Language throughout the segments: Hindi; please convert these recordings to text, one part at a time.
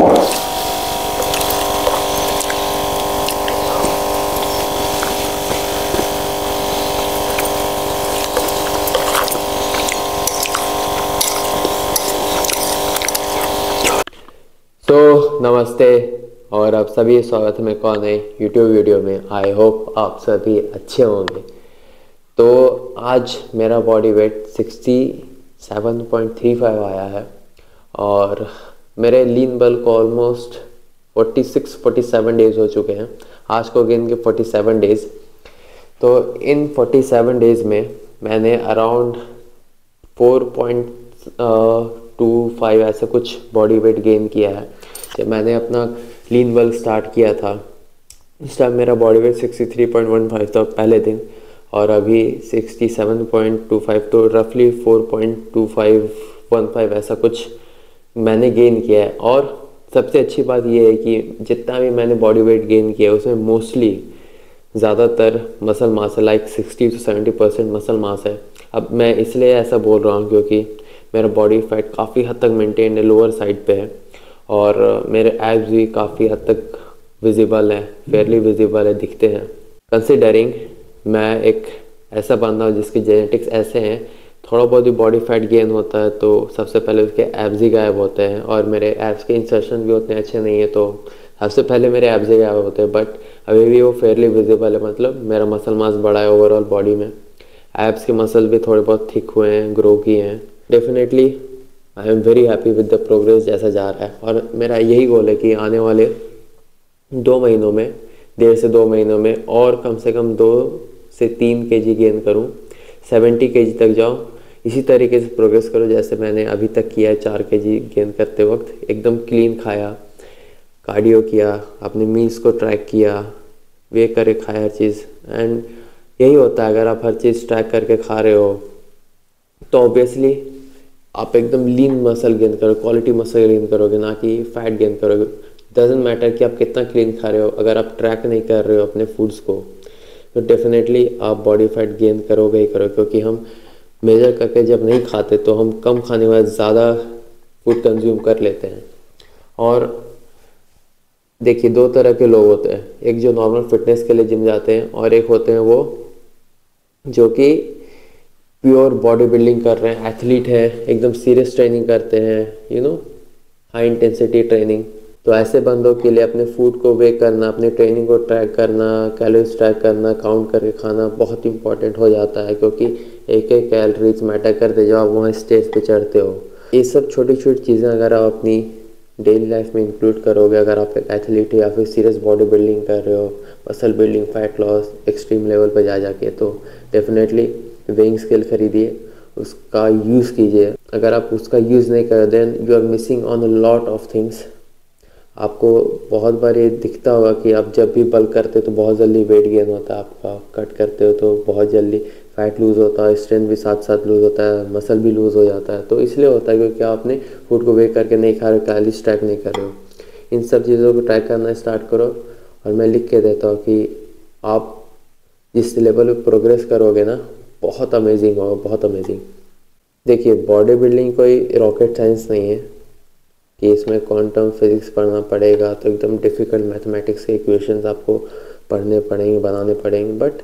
तो नमस्ते और आप सभी स्वागत है कौन है यूट्यूब वीडियो में। आई होप आप सभी अच्छे होंगे। तो आज मेरा बॉडी वेट 67.35 आया है और मेरे लीन बल को ऑलमोस्ट 46 47 डेज़ हो चुके हैं। आज को गेन के 47 डेज़ तो इन 47 डेज़ में मैंने अराउंड 4.25 ऐसे कुछ बॉडी वेट गेन किया है। जब मैंने अपना लीन बल स्टार्ट किया था, इस टाइम मेरा बॉडी वेट 63.15 था पहले दिन। और अभी 67.25 तो रफली 4.2515 ऐसा कुछ मैंने गेन किया है। और सबसे अच्छी बात यह है कि जितना भी मैंने बॉडी वेट गेन किया है, उसमें मोस्टली ज़्यादातर मसल मास है। Like 60 to 70 percent muscle mass है। अब मैं इसलिए ऐसा बोल रहा हूँ क्योंकि मेरा बॉडी फैट काफ़ी हद तक मेंटेन है लोअर साइड पे है। और मेरे एब्स भी काफ़ी हद तक विजिबल है फेयरली विजिबल है, दिखते हैं। कंसिडरिंग मैं एक ऐसा बंदा हूँ जिसके जेनेटिक्स ऐसे हैं थोड़ा बहुत ही बॉडी फैट गेन होता है तो सबसे पहले उसके एब्स ही गायब होते हैं और मेरे एब्स के इंसर्शन भी उतने अच्छे नहीं है तो सबसे पहले मेरे एब्स ही गायब होते हैं बट अभी भी वो फेयरली विजिबल है मतलब मेरा मसल मास बड़ा है ओवरऑल बॉडी में। एब्स के मसल भी थोड़े बहुत थिक हुए हैं ग्रो किए हैं। Definitely I am very happy with the progress जैसा जा रहा है। और मेरा यही गोल है कि आने वाले दो महीनों में, डेढ़ से दो महीनों में और कम से कम दो से तीन के जी गेन करूँ। सेवेंटी के जी तक जाऊँ। इसी तरीके से प्रोग्रेस करो, जैसे मैंने अभी तक किया है चार के जी गेन करते वक्त। एकदम क्लीन खाया कार्डियो किया, अपने मील्स को ट्रैक किया वे करे खाया हर चीज़। एंड यही होता है, अगर आप हर चीज़ ट्रैक करके खा रहे हो तो ऑब्वियसली आप एकदम लीन मसल गेन करो क्वालिटी मसल गेन करोगे, ना कि फैट गेन करोगे। डजेंट मैटर कि आप कितना क्लीन खा रहे हो, अगर आप ट्रैक नहीं कर रहे हो अपने फूड्स को तो डेफिनेटली आप बॉडी फैट गेन करोगे ही करोगे, क्योंकि हम मेजर करके जब नहीं खाते तो हम कम खाने वाले ज़्यादा फ़ूड कंज्यूम कर लेते हैं। और देखिए, दो तरह के लोग होते हैं। एक जो नॉर्मल फिटनेस के लिए जिम जाते हैं और एक होते हैं वो जो कि प्योर बॉडी बिल्डिंग कर रहे हैं। एथलीट है, एकदम सीरियस ट्रेनिंग करते हैं you know high intensity training तो ऐसे बंदों के लिए अपने फ़ूड को वे करना, अपनी ट्रेनिंग को ट्रैक करना कैलोरीज ट्रैक करना काउंट करके खाना बहुत इंपॉर्टेंट हो जाता है, क्योंकि एक एक कैलरीज मैटर करते जब आप वहाँ स्टेज पे चढ़ते हो। ये सब छोटी छोटी चीज़ें अगर आप अपनी डेली लाइफ में इंक्लूड करोगे, अगर आप एक एथलीट या फिर सीरियस बॉडी बिल्डिंग कर रहे हो muscle building fat loss extreme level पर जा जाके तो डेफिनेटली वेइंग स्केल खरीदिए, उसका यूज़ कीजिए। अगर आप उसका यूज़ नहीं कर then you are missing on a lot of things आपको बहुत बार ये दिखता होगा कि आप जब भी बल्क करते हो तो बहुत जल्दी वेट गेन होता है, आपका कट करते हो तो बहुत जल्दी फैट लूज़ होता है स्ट्रेंथ भी साथ साथ लूज़ होता है मसल भी लूज़ हो जाता है। तो इसलिए होता है क्योंकि आपने फ़ूड को वेट करके नहीं खा रहे हो कैलोरीज ट्रैक नहीं कर रहे हो। इन सब चीज़ों को ट्रैक करना स्टार्ट करो और मैं लिख के देता हूँ कि आप जिस लेवल पर प्रोग्रेस करोगे ना, बहुत अमेजिंग होगा, बहुत अमेजिंग देखिए बॉडी बिल्डिंग कोई रॉकेट साइंस नहीं है कि इसमें क्वांटम फिजिक्स पढ़ना पड़ेगा तो एकदम डिफ़िकल्ट मैथमेटिक्स के इक्वेशंस आपको पढ़ने पड़ेंगे, बनाने पड़ेंगे। बट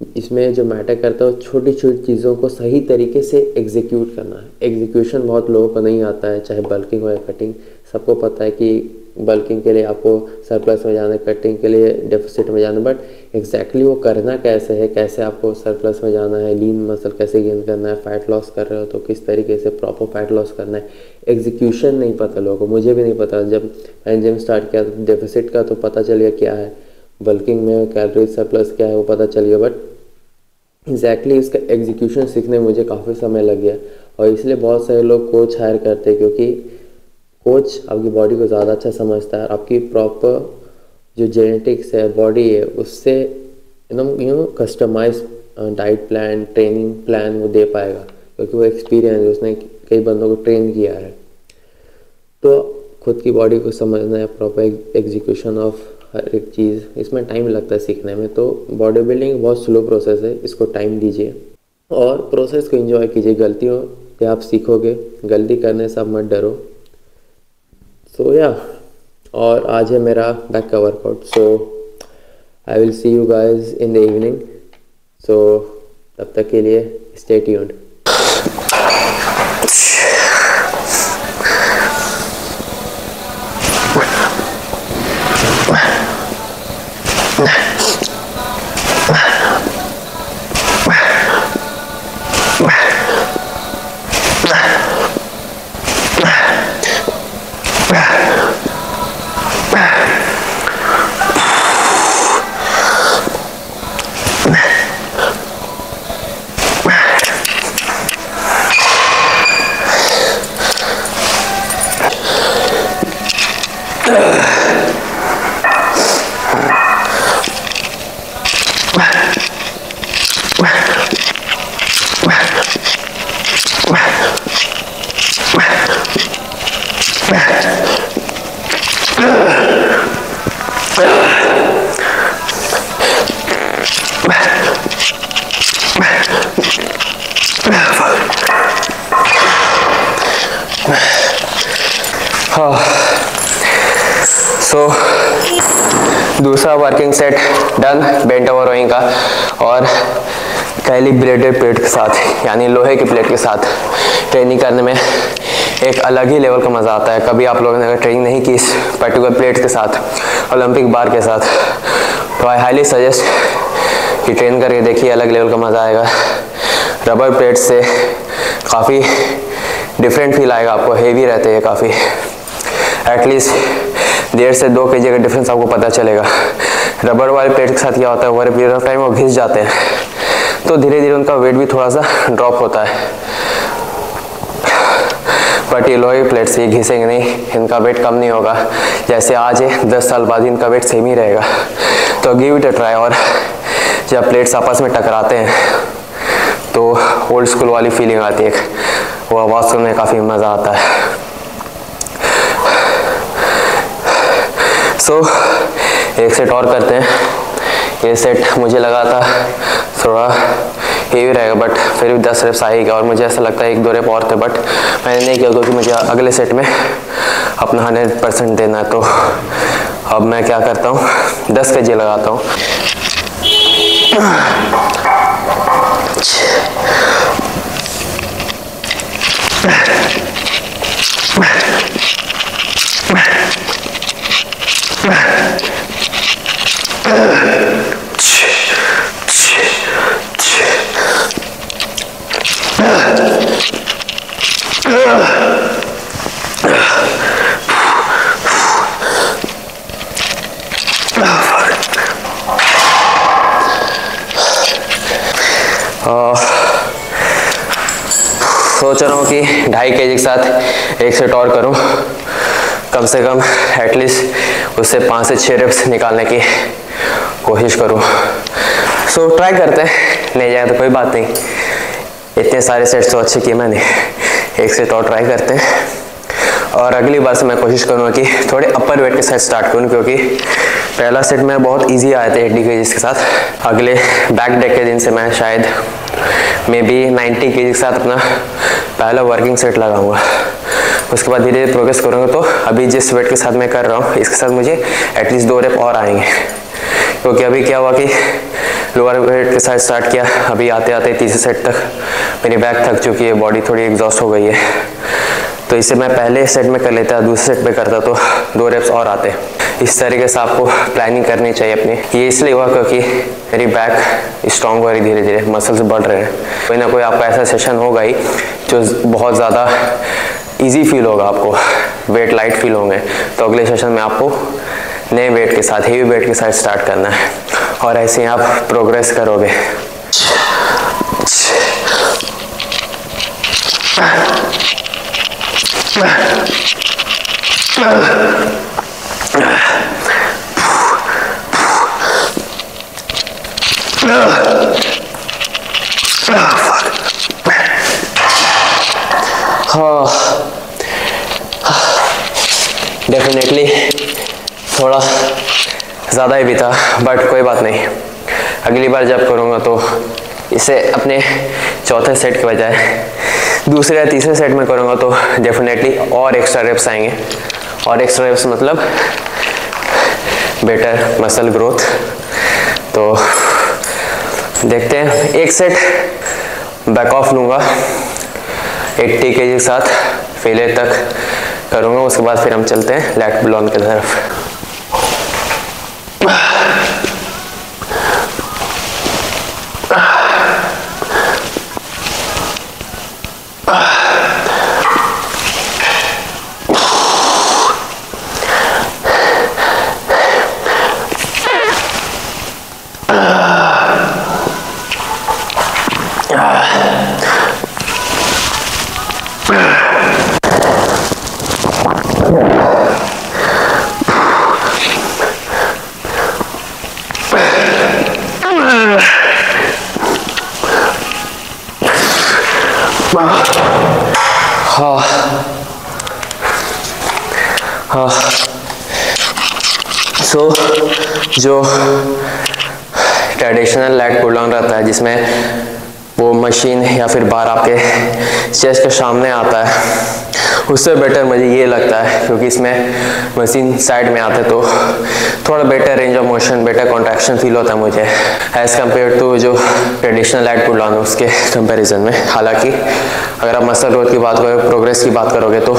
इसमें जो मैटर करता है वो छोटी छोटी चीज़ों को सही तरीके से एग्जीक्यूट करना है। एग्जीक्यूशन बहुत लोगों को नहीं आता है, चाहे बल्किंग हो या कटिंग सबको पता है कि बल्किंग के लिए आपको सरप्लस में जाना है कटिंग के लिए डेफिसिट में जाना बट एग्जैक्टली वो करना कैसे है? कैसे आपको सरप्लस में जाना है? लीन मसल कैसे गेन करना है? फैट लॉस कर रहे हो तो किस तरीके से प्रॉपर फैट लॉस करना है? एग्जीक्यूशन नहीं पता लोगों को, मुझे भी नहीं पता। जब मैंने जिम स्टार्ट किया तो डेफिसिट का तो पता चल गया क्या है। बल्किंग में कैलोरी सरप्लस क्या है, वो पता चल गया। बट एग्जैक्टली exactly इसका एग्जीक्यूशन सीखने में मुझे काफ़ी समय लग गया। और इसलिए बहुत सारे लोग कोच हायर करते हैं क्योंकि कोच आपकी बॉडी को ज़्यादा अच्छा समझता है आपकी प्रॉपर जो जेनेटिक्स है बॉडी है, उससे एकदम you know customise diet plan training plan वो दे पाएगा। क्योंकि वो एक्सपीरियंस उसने कई बंदों को ट्रेन किया है। तो खुद की बॉडी को समझना है प्रॉपर एग्जीक्यूशन ऑफ़ हर एक चीज़, इसमें टाइम लगता है सीखने में तो बॉडी बिल्डिंग बहुत स्लो प्रोसेस है, इसको टाइम दीजिए। और प्रोसेस को एंजॉय कीजिए, गलतियों से आप सीखोगे, गलती करने से आप मत डरो। सो या और आज है मेरा बैक का workout so I will see you guys in the evening so तब तक के लिए स्टे ट्यून्ड सो दूसरा working set done bent over rowing का, और कैलिब्रेटेड प्लेट के साथ, यानी लोहे की प्लेट के साथ ट्रेनिंग करने में एक अलग ही लेवल का मज़ा आता है। कभी आप लोगों ने अगर ट्रेनिंग नहीं की इस पर्टिकुलर प्लेट के साथ ओलंपिक बार के साथ तो आई हाईली सजेस्ट कि ट्रेन करके देखिए, अलग लेवल का मज़ा आएगा। रबर प्लेट से काफ़ी डिफरेंट फील आएगा आपको हेवी रहते हैं काफ़ी। एटलीस्ट डेढ़ से दो के का डिफरेंस आपको पता चलेगा। रबर वाले प्लेट के साथ क्या होता है ओवर पीरियड ऑफ़ टाइम वो घिस जाते हैं। तो धीरे धीरे उनका वेट भी थोड़ा सा ड्रॉप होता है। बट ये लोहे प्लेट से घिसेंगे नहीं इनका वेट कम नहीं होगा। जैसे आज है दस साल बाद इनका वेट सेम ही रहेगा। तो गिव इट अ ट्राई और जब प्लेट्स आपस में टकराते हैं तो ओल्ड स्कूल वाली फीलिंग आती है। वो आवाज़ सुनने काफ़ी मज़ा आता है। सो so, एक सेट और करते हैं। ये सेट मुझे लगा था थोड़ा हेवी रहेगा बट फिर भी दस रेप्स आएगा और मुझे ऐसा लगता है एक दो रेप और थे बट मैंने नहीं किया क्योंकि मुझे अगले सेट में अपना हंड्रेड परसेंट देना है। तो अब मैं क्या करता हूँ? दस के जी लगाता हूँ। सोच रहा हूँ कि ढाई के जी के साथ एक सेट और करूँ। कम से कम एटलीस्ट उससे पाँच से छः रेप्स निकालने की कोशिश करूँ। सो so, ट्राई करते हैं। नहीं जाए तो कोई बात नहीं। इतने सारे सेट्स तो अच्छे किए मैंने। एक सेट और ट्राई करते हैं। और अगली बार से मैं कोशिश करूँगा कि थोड़े अपर वेट के साथ स्टार्ट करूँ क्योंकि पहला सेट में बहुत इजी आए थे एट्टी के के साथ। अगले बैक डेक के दिन से मैं शायद मे बी नाइन्टी के के साथ अपना पहला वर्किंग सेट लगाऊँगा। उसके बाद धीरे धीरे प्रोग्रेस करूँगा तो अभी जिस वेट के साथ मैं कर रहा हूँ, इसके साथ मुझे एटलीस्ट दो रेप और आएँगे। क्योंकि अभी क्या हुआ कि लोअर वेट के साथ स्टार्ट किया, अभी आते आते तीसरे सेट तक मेरी बैक थक चुकी है बॉडी थोड़ी एग्जॉस्ट हो गई है। तो इसे मैं पहले सेट में कर लेता, दूसरे सेट में करता तो दो रेप्स और आते। इस तरीके से आपको प्लानिंग करनी चाहिए अपनी। ये इसलिए हुआ क्योंकि मेरी बैक स्ट्रॉन्ग हो रही धीरे धीरे मसल्स बढ़ रहे हैं। कोई ना कोई आपका ऐसा सेशन होगा ही जो बहुत ज़्यादा इजी फील होगा आपको। वेट लाइट फील होंगे। तो अगले सेशन में आपको नए वेट के साथ हेवी वेट के साथ स्टार्ट करना है। और ऐसे ही आप प्रोग्रेस करोगे। डेफिनेटली थोड़ा ज़्यादा ही भी था बट कोई बात नहीं। अगली बार जब करूँगा तो इसे अपने चौथे सेट के बजाय दूसरे या तीसरे सेट में करूँगा तो डेफिनेटली और एक्स्ट्रा रेप्स आएँगे। और एक्स्ट्रा रेप्स मतलब बेटर मसल ग्रोथ तो देखते हैं, एक सेट बैक ऑफ़ लूँगा। 80 के के साथ फेले तक करूँगा, उसके बाद फिर हम चलते हैं लेट ब्लॉन की तरफ़ हाँ हाँ सो जो ट्रेडिशनल लाइट पुल डाउन रहता है, जिसमें वो मशीन या फिर बार आपके चेस्ट के सामने आता है उससे बेटर मुझे ये लगता है, क्योंकि इसमें मशीन साइड में आते तो थोड़ा better range of motion better contraction feel होता है मुझे एज़ कंपेयर टू जो ट्रेडिशनल लाइट पुल उसके कंपैरिजन में। हालाँकि, अगर आप मसल ग्रोथ की बात करोगे प्रोग्रेस की बात करोगे तो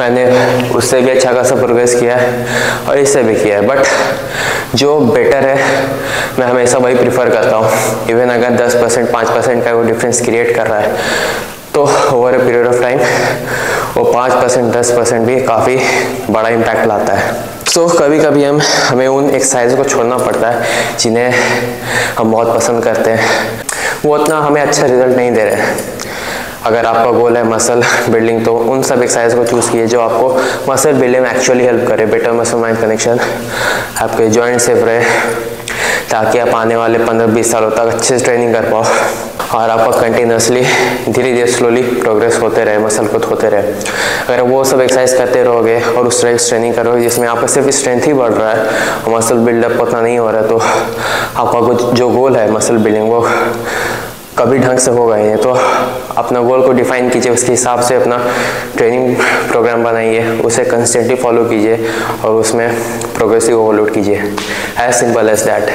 मैंने उससे भी अच्छा खासा प्रोग्रेस किया है और इससे भी किया है। बट जो बेटर है, मैं हमेशा वही प्रीफर करता हूँ। इवन अगर 10 परसेंट पाँच परसेंट का वो डिफरेंस क्रिएट कर रहा है तो over a period of time वो पाँच परसेंट दस परसेंट भी काफ़ी बड़ा इम्पैक्ट लाता है। सो so, कभी कभी हम हमें उन एक्सरसाइज को छोड़ना पड़ता है जिन्हें हम बहुत पसंद करते हैं। वो उतना हमें अच्छा रिज़ल्ट नहीं दे रहे। हैं अगर आपका गोल है मसल बिल्डिंग तो उन सब एक्सरसाइज को चूज़ किए जो आपको मसल बिल्डिंग में एक्चुअली हेल्प करे बेटर मसल माइंड कनेक्शन आपके जॉइंट सेफ़ रहे। ताकि आप आने वाले 15-20 सालों तक अच्छे से ट्रेनिंग कर पाओ। और आपका कंटिन्यूसली धीरे धीरे स्लोली प्रोग्रेस होते रहे मसल खुद होते रहे। अगर वो सब एक्सरसाइज करते रहोगे और उस तरह की ट्रेनिंग करोगे, जिसमें आपका सिर्फ़ स्ट्रेंथ ही बढ़ रहा है, और मसल बिल्डअप उतना नहीं हो रहा है तो आपका कुछ जो गोल है मसल बिल्डिंग वो कभी ढंग से होगा ही नहीं तो अपना गोल को डिफाइन कीजिए, उसके हिसाब से अपना ट्रेनिंग प्रोग्राम बनाइए, उसे कंस्टेंटली फॉलो कीजिए और उसमें प्रोग्रेसिव ओवरलोड कीजिए। As simple as that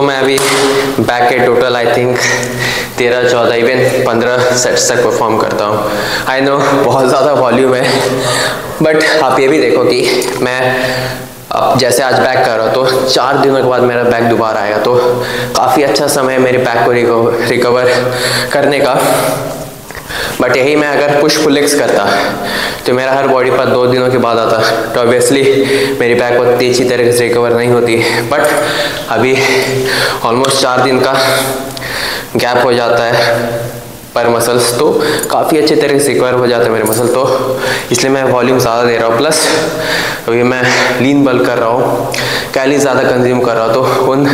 so मैं अभी बैक के टोटल आई थिंक तेरह, चौदह इवन पंद्रह सेट्स तक परफॉर्म करता हूँ। आई नो बहुत ज़्यादा वॉल्यूम है बट आप ये भी देखो कि मैं अब जैसे आज बैक कर रहा हूँ तो चार दिनों के बाद मेरा बैक दोबारा आएगा तो काफ़ी अच्छा समय है मेरे बैक को रिकवर करने का। बट यही मैं अगर पुश पुलिक्स करता तो मेरा हर बॉडी पर दो दिनों के बाद आता। तो ऑब्वियसली मेरी बैक बहुत अच्छी तरह से रिकवर नहीं होती। बट अभी ऑलमोस्ट चार दिन का गैप हो जाता है पर मसल्स तो काफ़ी अच्छे तरीके से रिकवर हो जाते हैं मेरे मसल तो। इसलिए मैं वॉल्यूम ज़्यादा दे रहा हूँ। प्लस अभी मैं लीन बल कर रहा हूँ। कैलरीज ज़्यादा कंज्यूम कर रहा हूँ तो उन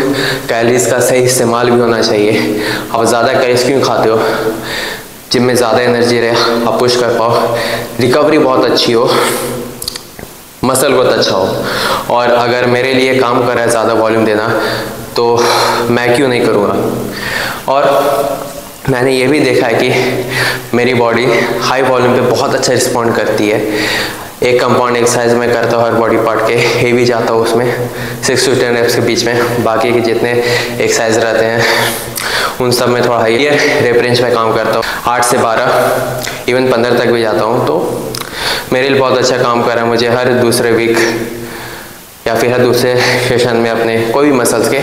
कैलरीज का सही इस्तेमाल भी होना चाहिए। आप ज़्यादा कैलरीज क्यों खाते हो? जिम में ज़्यादा एनर्जी रहे, आप पुश कर पाओ। रिकवरी बहुत अच्छी हो। मसल बहुत अच्छा हो। और अगर मेरे लिए काम कर रहा है ज़्यादा वॉल्यूम देना तो मैं क्यों नहीं करूँगा? और मैंने ये भी देखा है कि मेरी बॉडी हाई वॉल्यूम पे बहुत अच्छा रिस्पॉन्ड करती है। एक कंपाउंड एक्सरसाइज में करता हूँ हर बॉडी पार्ट के। हे भी जाता हूँ उसमें। सिक्स टू टेन रेप्स के बीच में। बाकी के जितने एक्सरसाइज रहते हैं, उन सब में थोड़ा हाइयर रेप रेंज में काम करता हूँ। आठ से बारह इवन पंद्रह तक भी जाता हूँ। तो मेरे लिए बहुत अच्छा काम कर रहा है मुझे हर दूसरे वीक या फिर हर दूसरे सेशन में अपने कोई भी मसल्स के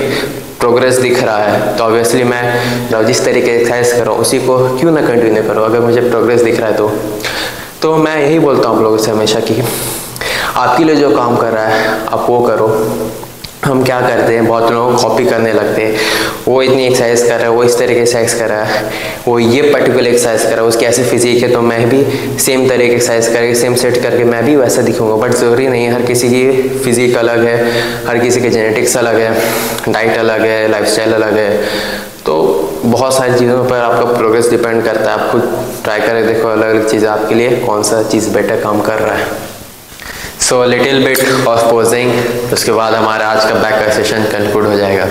प्रोग्रेस दिख रहा है। तो ऑब्वियसली मैं जिस तरीके एक्सरसाइज कर रहा हूँ, उसी को क्यों ना कंटिन्यू करूँ? अगर मुझे प्रोग्रेस दिख रहा है तो। तो मैं यही बोलता हूँ आप लोगों से हमेशा कि आपके लिए जो काम कर रहा है, आप वो करो। हम क्या करते हैं, बहुत लोग कॉपी करने लगते हैं। वो इतनी एक्सरसाइज कर रहा है, वो इस तरीके से एक्सरसाइज कर रहा है। वो ये पर्टिकुलर एक्सरसाइज कर रहा है, उसकी ऐसी फिजिक है तो मैं भी सेम तरीके की एक्सरसाइज करके सेम सेट करके मैं भी वैसा दिखूँगा। बट ज़रूरी नहीं है, हर किसी की फिजिक अलग है, हर किसी के जेनेटिक्स अलग है डाइट अलग है लाइफ अलग है। तो बहुत सारी चीज़ों पर आपका प्रोग्रेस डिपेंड करता है। आप खुद ट्राई करें, देखो अलग अलग चीज़ें आपके लिए कौन सा चीज़ बेटर काम कर रहा है। So little bit of posing उसके बाद हमारा आज का बैक सेशन कंक्लूड हो जाएगा।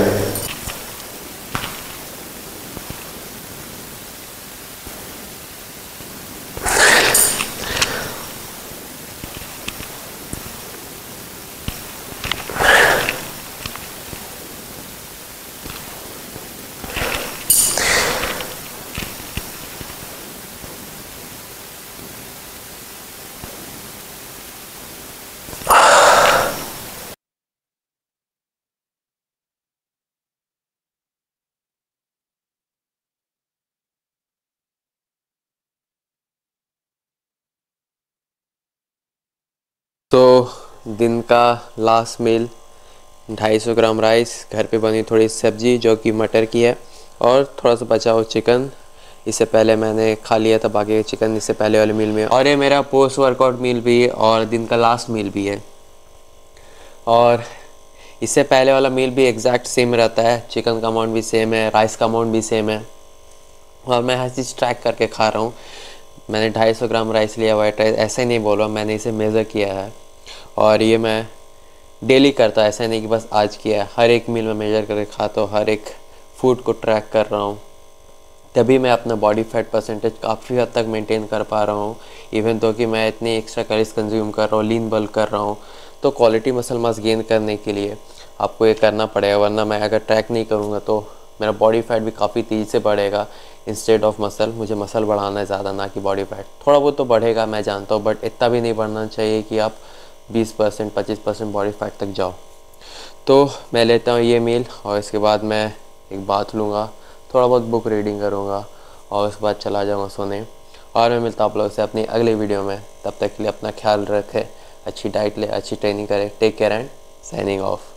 तो दिन का लास्ट मील 250 ग्राम राइस घर पे बनी थोड़ी सब्ज़ी जो कि मटर की है, और थोड़ा सा बचा हुआ चिकन इससे पहले मैंने खा लिया था, बाकी चिकन इससे पहले वाले मील में। और ये मेरा पोस्ट वर्कआउट मील भी है, और दिन का लास्ट मील भी है। और इससे पहले वाला मील भी एग्जैक्ट सेम रहता है चिकन का अमाउंट भी सेम है राइस का अमाउंट भी सेम है। और मैं हर चीज़ ट्रैक करके खा रहा हूँ। मैंने 250 ग्राम राइस लिया वाइट राइस ऐसे नहीं बोल रहा मैंने इसे मेज़र किया है। और ये मैं डेली करता ऐसा नहीं कि बस आज किया हर एक मील में मेजर करके खाता हूँ, हर एक फ़ूड को ट्रैक कर रहा हूँ। तभी मैं अपना बॉडी फैट परसेंटेज काफ़ी हद तक मेंटेन कर पा रहा हूँ। इवन तो कि मैं इतनी एक्स्ट्रा कैलोरीज कंज्यूम कर रहा हूँ लीन बल्क कर रहा हूँ तो क्वालिटी मसल मास गेन करने के लिए आपको ये करना पड़ेगा, वरना मैं अगर ट्रैक नहीं करूँगा तो मेरा बॉडी फैट भी काफ़ी तेज़ी से बढ़ेगा। इंस्टेड ऑफ़ मसल मुझे मसल बढ़ाना है ज़्यादा, ना कि बॉडी फैट थोड़ा बहुत तो बढ़ेगा, मैं जानता हूँ बट इतना भी नहीं बढ़ना चाहिए कि आप बीस परसेंट, पच्चीस परसेंट बॉडी फैट तक जाओ। तो मैं लेता हूँ ये मील और इसके बाद मैं एक बाथ लूँगा, थोड़ा बहुत बुक रीडिंग करूँगा और उसके बाद चला जाऊँगा सोने। और मैं मिलता आप लोगों से अपनी अगले वीडियो में। तब तक के लिए अपना ख्याल रखें, अच्छी डाइट ले, अच्छी ट्रेनिंग करें। Take care and signing off